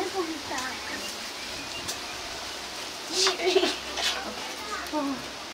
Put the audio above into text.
猫みたい。